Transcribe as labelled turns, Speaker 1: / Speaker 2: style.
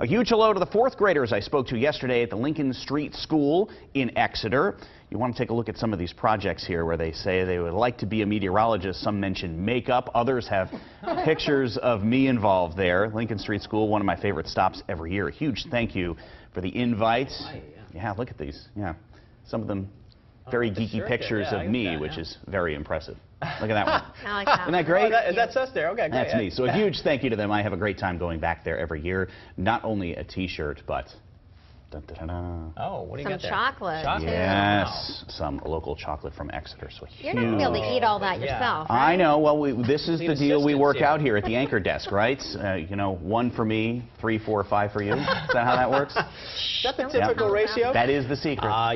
Speaker 1: A huge hello to the fourth graders I spoke to yesterday at the Lincoln Street School in Exeter. You want to take a look at some of these projects here where they say they would like to be a meteorologist. Some mention makeup, others have pictures of me involved there. Lincoln Street School, one of my favorite stops every year. A huge thank you for the invite. Yeah, look at these. Yeah, some of them very
Speaker 2: the
Speaker 1: geeky
Speaker 2: shirt
Speaker 1: pictures
Speaker 2: Yeah,
Speaker 1: of me,
Speaker 2: that,
Speaker 1: which
Speaker 2: yeah.
Speaker 1: is very impressive. Look at that one.
Speaker 3: I like that.
Speaker 1: Isn't that great?
Speaker 2: Oh, that, that's us there. Okay, great.
Speaker 1: That's
Speaker 2: yeah.
Speaker 1: me. So a huge thank you to them. I have a great time going back there every year. Not only a T-shirt, but dun, dun, dun, dun.
Speaker 2: Oh, what do you
Speaker 3: Some
Speaker 2: got there?
Speaker 3: chocolate,
Speaker 2: Chocolate.
Speaker 3: too.
Speaker 1: yes, some local chocolate from Exeter. So
Speaker 3: You're not going to be able to eat all that
Speaker 2: Yeah.
Speaker 3: yourself,
Speaker 1: I know. Well, we, this is
Speaker 2: Need
Speaker 1: the deal we work
Speaker 2: here.
Speaker 1: out here at the anchor desk, right? Uh, you know, one for me, three, four, five for you. Is that how that works?
Speaker 2: Is that the typical
Speaker 3: tell
Speaker 2: ratio?
Speaker 1: That is the secret.
Speaker 2: Uh,